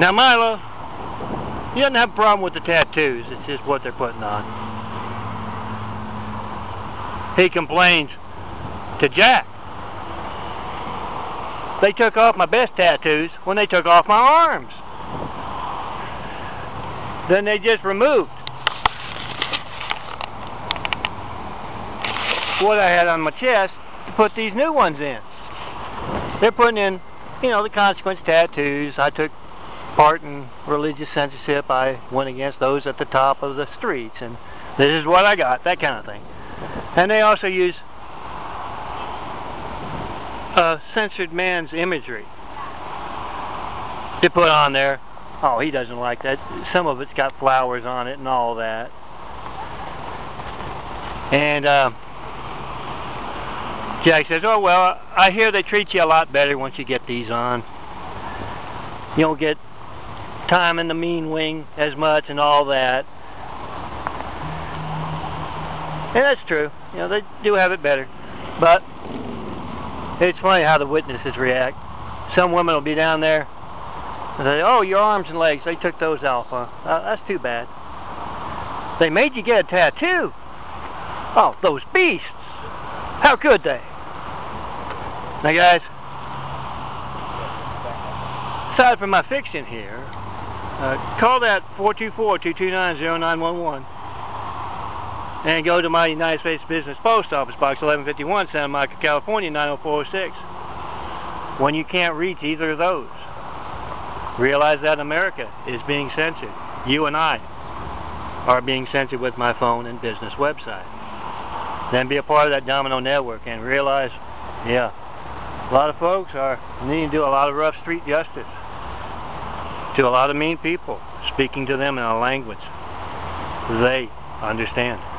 Now Milo, he doesn't have a problem with the tattoos, it's just what they're putting on. He complains to Jack. They took off my best tattoos when they took off my arms. Then they just removed what I had on my chest to put these new ones in. They're putting in, you know, the consequence tattoos. I took part in religious censorship. I went against those at the top of the streets, and this is what I got, that kind of thing. And they also use uh, censored man's imagery to put on there. Oh, he doesn't like that. Some of it's got flowers on it and all that. And uh, Jack says, oh, well, I hear they treat you a lot better once you get these on. You don't get time in the mean wing as much and all that. And that's true. You know, they do have it better. But it's funny how the witnesses react. Some women will be down there and say, oh, your arms and legs, they took those off, huh? Uh, that's too bad. They made you get a tattoo. Oh, those beasts. How could they? Now, guys, aside from my fiction here, uh, call that 424-229-0911 and go to my United States Business Post Office Box 1151, Santa Monica, California 90406. When you can't reach either of those, realize that America is being censored. You and I are being censored with my phone and business website. Then be a part of that domino network and realize, yeah, a lot of folks are needing to do a lot of rough street justice to a lot of mean people, speaking to them in a language they understand.